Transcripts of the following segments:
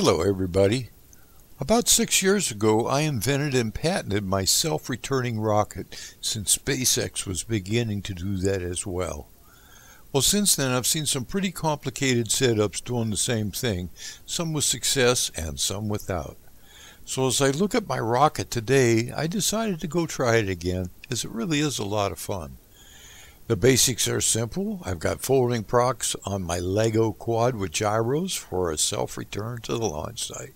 Hello, everybody. About six years ago, I invented and patented my self-returning rocket since SpaceX was beginning to do that as well. Well, since then, I've seen some pretty complicated setups doing the same thing, some with success and some without. So as I look at my rocket today, I decided to go try it again, as it really is a lot of fun. The basics are simple. I've got folding props on my Lego quad with gyros for a self-return to the launch site.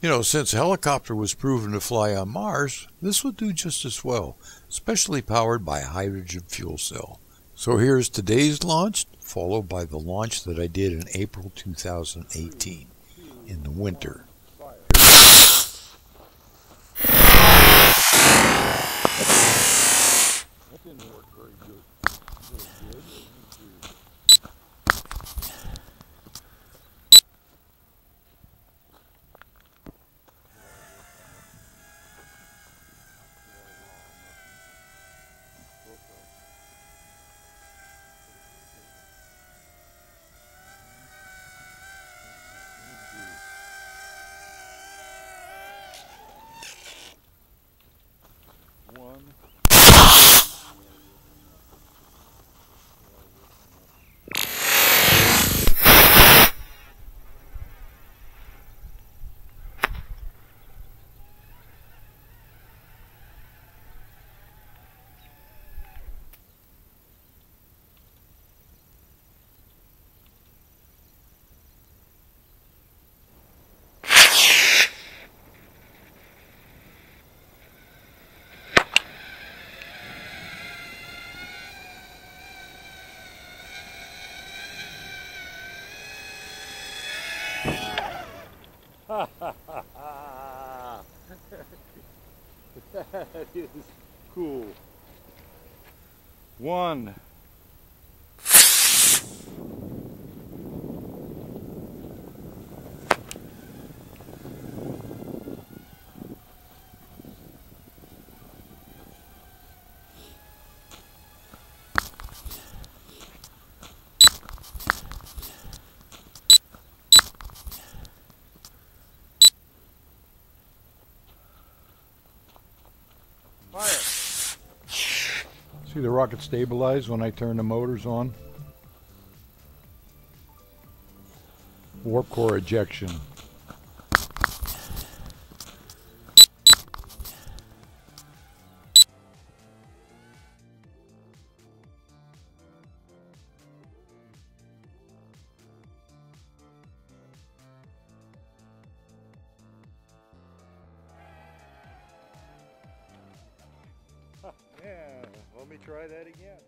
You know, since a helicopter was proven to fly on Mars, this would do just as well, especially powered by a hydrogen fuel cell. So here's today's launch, followed by the launch that I did in April 2018, in the winter. That is cool. One. See the rocket stabilize when I turn the motors on? Warp core ejection. yeah, let me try that again.